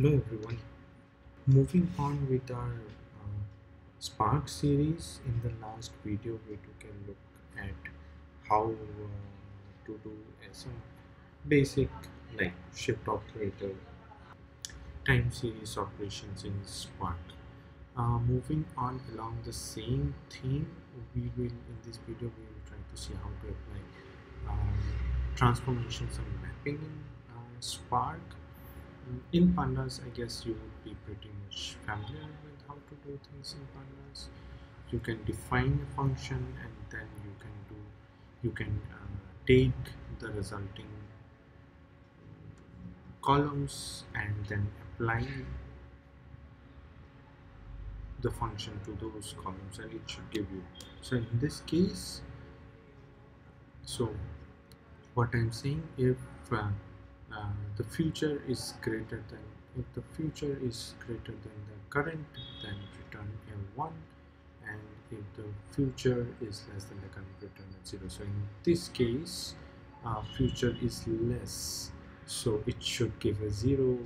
Hello everyone. Moving on with our uh, Spark series, in the last video we took a look at how uh, to do some basic like shift operator time series operations in Spark. Uh, moving on along the same theme, we will in this video we will try to see how to apply um, transformations and mapping in uh, Spark in pandas i guess you would be pretty much familiar with how to do things in pandas. You can define a function and then you can do you can uh, take the resulting columns and then apply the function to those columns and it should give you. So in this case so what i'm saying if uh, the future is greater than if the future is greater than the current then return m1 and if the future is less than the current return a 0 so in this case uh, future is less. So it should give a 0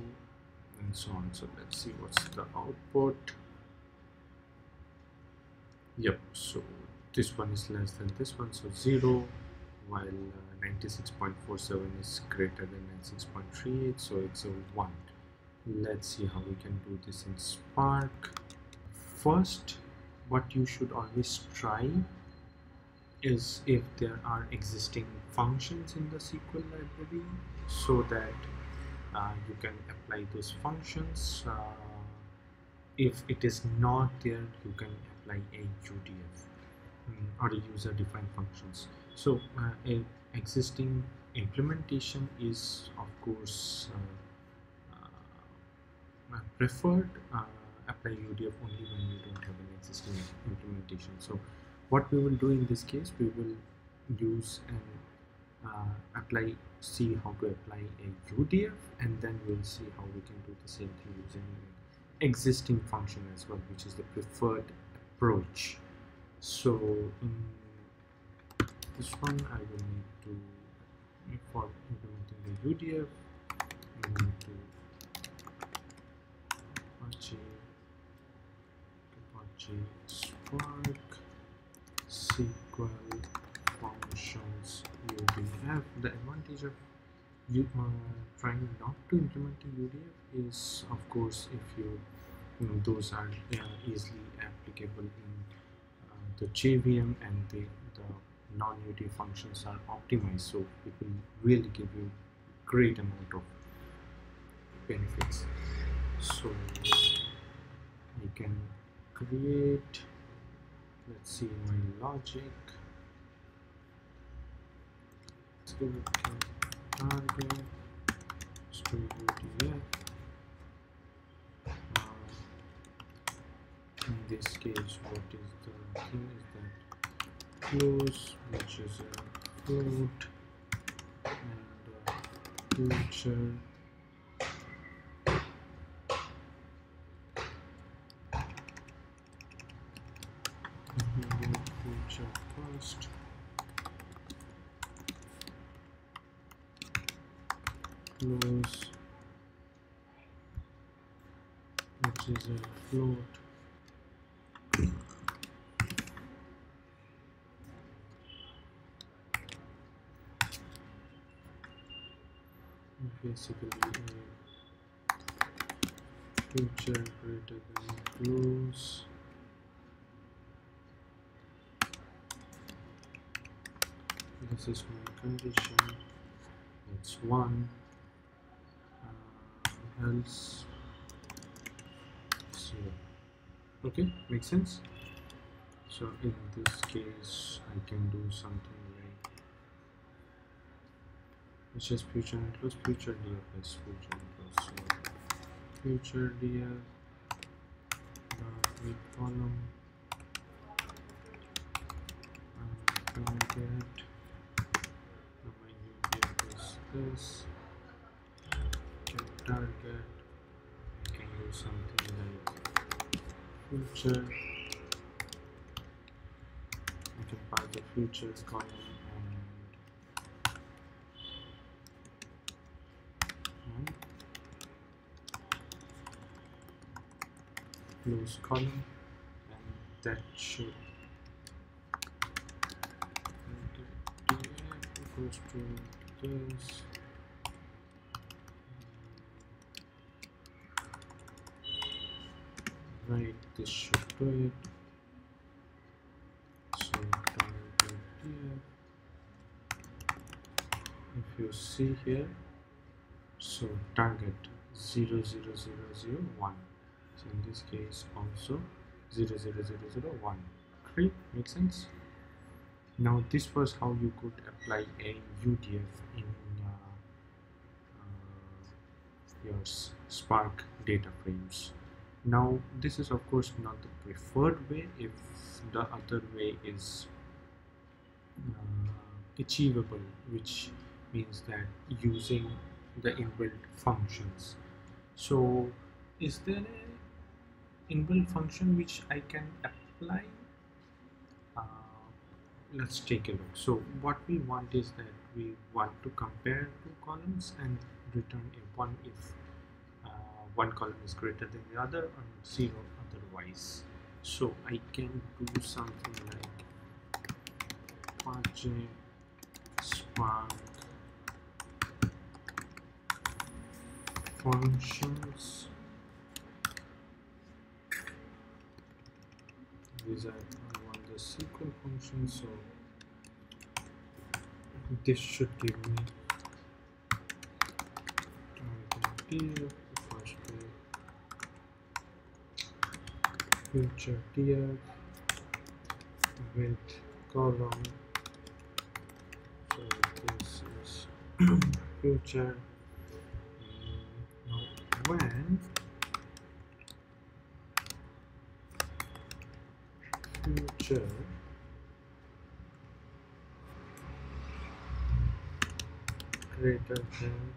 and so on. So let's see what's the output. Yep so this one is less than this one so 0 while uh, 96.47 is greater than 96.38 so it's a 1 let's see how we can do this in spark. First what you should always try is if there are existing functions in the SQL library so that uh, you can apply those functions. Uh, if it is not there you can apply a UDF um, or a user defined functions so uh, existing implementation is of course uh, uh, preferred uh, apply UDF only when you don't have an existing implementation. So what we will do in this case we will use and uh, apply see how to apply a UDF and then we'll see how we can do the same thing using existing function as well which is the preferred approach. So in this one I will need to for implementing the UDF I need to Apache Apache Spark SQL functions UDF the advantage of you uh, trying not to implement a UDF is of course if you, you know, those are uh, easily applicable in uh, the JVM and the, the non-UDF functions are optimized so it will really give you great amount of benefits. So I can create let's see my logic. Let's give it target. UDF uh, in this case what is the thing is that close which is a float and uh, future. Future first close which is a float basically a future greater than close this is my condition. It's one. Uh, else zero okay makes sense. So in this case I can do something it's just future enclosed future df is future enclosed so uh, future df dot uh, with column uh, and target now my UDF is this get target I can use something like future. I can pass the future column close column and that should equals to this. Right this should do it. So target here. If you see here so target 0, 0, 0, 0, 1 in this case also 0, 0, 0, 0, 1 great makes sense? Now this was how you could apply a UDF in uh, uh, your Spark data frames. Now this is of course not the preferred way. If the other way is uh, achievable which means that using the inbuilt functions. So is there inbuilt function which I can apply. Uh, let's take a look. So what we want is that we want to compare two columns and return a one if one column is greater than the other and zero otherwise. So I can do something like project spark functions are I want the SQL function so this should give me future df with column. So this is future. Now when future greater than.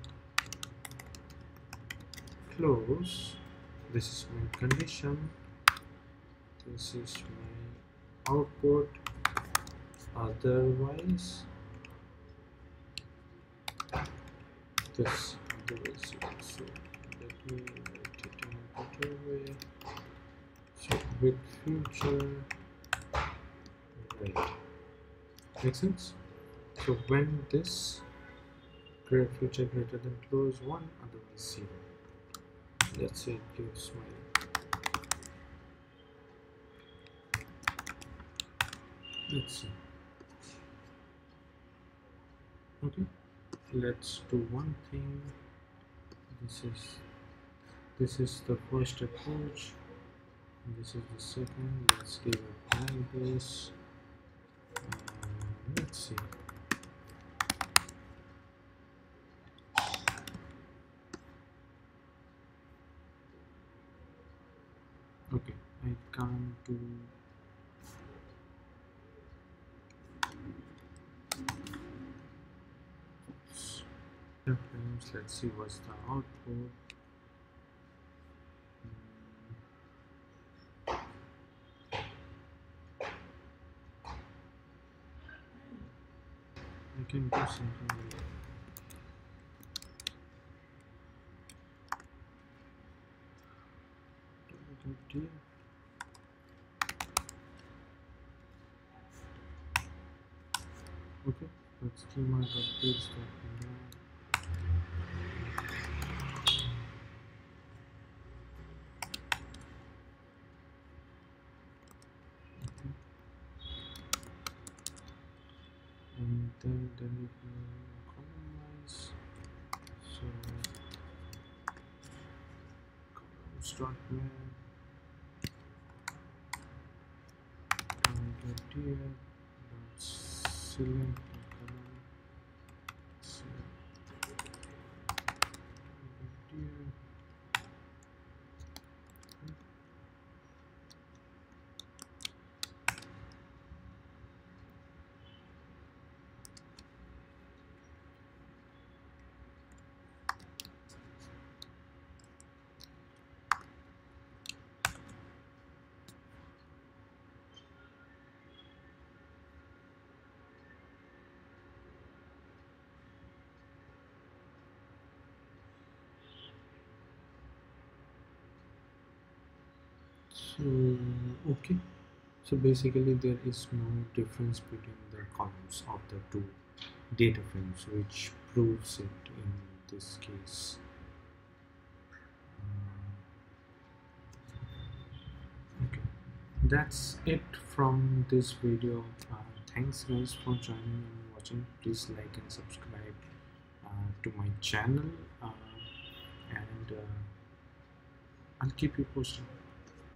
Close. This is my condition. This is my output. Otherwise this otherwise let me write it in a better way. So with future right makes sense? So when this future greater than close one otherwise zero. Let's say it gives let's see. Okay let's do one thing. This is this is the first approach. This is the second. Let's give it this uh, let's see. Okay I can't do let's see what's the output can do something Okay, let's schema.page that then columns dot and here. Select okay. So basically there is no difference between the columns of the two data frames which proves it in this case. Okay. That's it from this video. Uh, thanks guys for joining and watching. Please like and subscribe uh, to my channel. Uh, and uh, I'll keep you posted